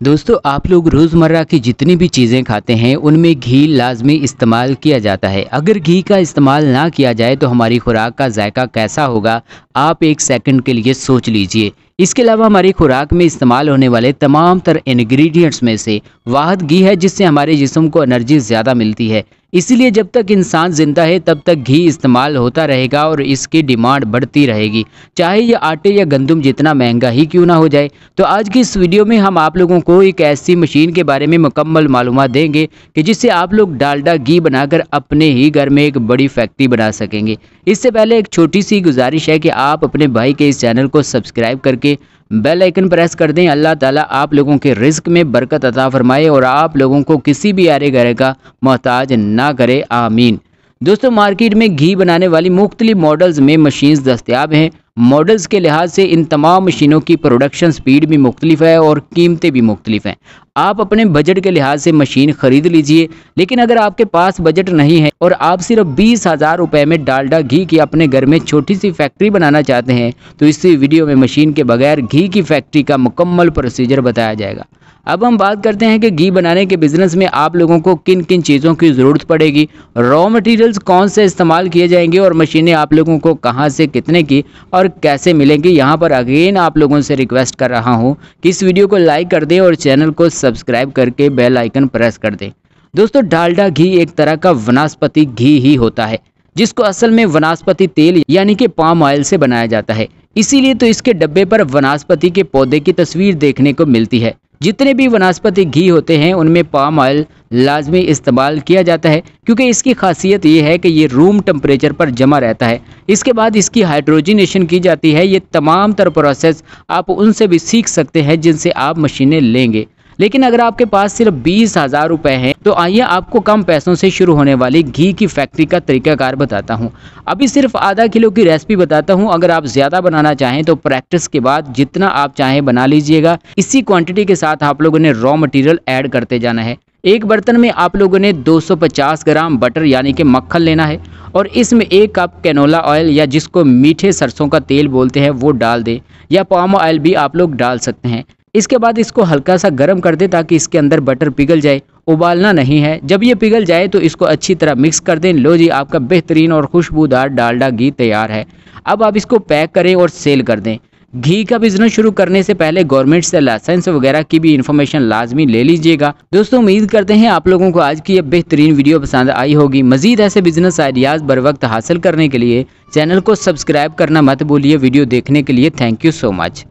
दोस्तों, आप लोग रोज़मर्रा की जितनी भी चीज़ें खाते हैं, उनमें घी लाजमी इस्तेमाल किया जाता है। अगर घी का इस्तेमाल ना किया जाए तो हमारी खुराक का जायका कैसा होगा, आप एक सेकंड के लिए सोच लीजिए। इसके अलावा हमारी खुराक में इस्तेमाल होने वाले तमाम तर इन्ग्रीडियंट्स में से, वाहद घी है, जिससे हमारे जिसम को एनर्जी ज़्यादा मिलती है। इसीलिए जब तक इंसान ज़िंदा है, तब तक घी इस्तेमाल होता रहेगा और इसकी डिमांड बढ़ती रहेगी। चाहे ये आटे या गंदम जितना महँगा ही क्यों ना हो जाए। तो आज की इस वीडियो में हम आप लोगों को एक ऐसी मशीन के बारे में मुकम्मल मालूम देंगे कि जिससे आप लोग डालडा घी बनाकर अपने ही घर में एक बड़ी फैक्ट्री बना सकेंगे। इससे पहले एक छोटी सी गुजारिश है कि आप अपने भाई के इस चैनल को सब्सक्राइब करके बेल आइकन प्रेस कर दें। अल्लाह ताला आप लोगों के रिस्क में बरकत अता फरमाए और आप लोगों को किसी भी आरे गरे का मोहताज ना करे। आमीन। दोस्तों, मार्केट में घी बनाने वाली मुख्तलि मॉडल्स में मशीन्स दस्तियाब हैं। मॉडल्स के लिहाज से इन तमाम मशीनों की प्रोडक्शन स्पीड भी मुख्तलिफ़ है और कीमतें भी मुख्तलिफ़ हैं। आप अपने बजट के लिहाज से मशीन ख़रीद लीजिए, लेकिन अगर आपके पास बजट नहीं है और आप सिर्फ़ बीस हज़ार रुपये में डालडा घी की अपने घर में छोटी सी फैक्ट्री बनाना चाहते हैं तो इस वीडियो में मशीन के बगैर घी की फैक्ट्री का मुकम्मल प्रोसीजर बताया जाएगा। अब हम बात करते हैं कि घी बनाने के बिज़नेस में आप लोगों को किन किन चीज़ों की ज़रूरत पड़ेगी। रॉ मटेरियल्स कौन से इस्तेमाल किए जाएँगे और मशीनें आप लोगों को कहाँ से, कितने की और कैसे मिलेंगी, यहाँ पर अगेन आप लोगों से रिक्वेस्ट कर रहा हूँ कि इस वीडियो को लाइक कर दें और चैनल को सब्सक्राइब करके बेल आइकन प्रेस कर दें। दोस्तों, डालडा घी एक तरह का वनस्पति घी ही होता है, जिसको असल में वनस्पति तेल यानी कि पाम ऑयल से बनाया जाता है। इसीलिए तो इसके डब्बे पर वनस्पति के पौधे की तस्वीर देखने को मिलती है। जितने भी वनस्पति घी होते हैं, उनमें पाम ऑयल लाजमी इस्तेमाल किया जाता है, क्योंकि इसकी खासियत ये है कि ये रूम टेम्परेचर पर जमा रहता है। इसके बाद इसकी हाइड्रोजिनेशन की जाती है। ये तमाम तर प्रोसेस आप उनसे भी सीख सकते हैं, जिनसे आप मशीनें लेंगे। लेकिन अगर आपके पास सिर्फ़ बीस हज़ार रुपए है तो आइए आपको कम पैसों से शुरू होने वाली घी की फैक्ट्री का तरीकाकार बताता हूँ। अभी सिर्फ़ आधा किलो की रेसिपी बताता हूँ। अगर आप ज़्यादा बनाना चाहें तो प्रैक्टिस के बाद जितना आप चाहें बना लीजिएगा। इसी क्वांटिटी के साथ आप लोगों ने रॉ मटेरियल ऐड करते जाना है। एक बर्तन में आप लोगों ने 250 ग्राम बटर यानी कि मक्खन लेना है और इसमें एक कप कैनोला ऑयल या जिसको मीठे सरसों का तेल बोलते हैं, वो डाल दें। या पाम ऑयल भी आप लोग डाल सकते हैं। इसके बाद इसको हल्का सा गर्म कर दे ताकि इसके अंदर बटर पिघल जाए। उबालना नहीं है। जब ये पिघल जाए तो इसको अच्छी तरह मिक्स कर दें। लो जी, आपका बेहतरीन और खुशबूदार डालडा घी तैयार है। अब आप इसको पैक करें और सेल कर दें। घी का बिज़नेस शुरू करने से पहले गवर्नमेंट से लाइसेंस वगैरह की भी इन्फॉर्मेशन लाजमी ले लीजिएगा। दोस्तों, उम्मीद करते हैं आप लोगों को आज की यह बेहतरीन वीडियो पसंद आई होगी। मजीद ऐसे बिज़नेस आइडियाज़ बर वक्त हासिल करने के लिए चैनल को सब्सक्राइब करना मत भूलिए। वीडियो देखने के लिए थैंक यू सो मच